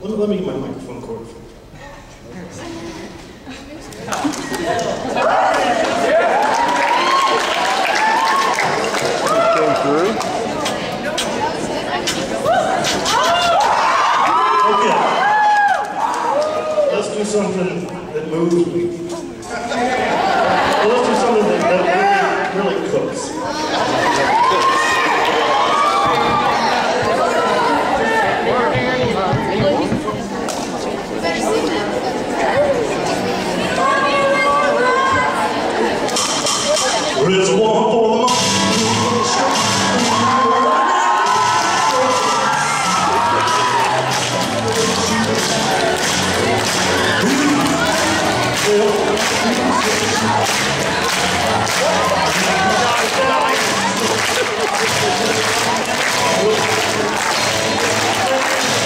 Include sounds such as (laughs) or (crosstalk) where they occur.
do. Let me, let me get my microphone cord. (laughs) Thank you.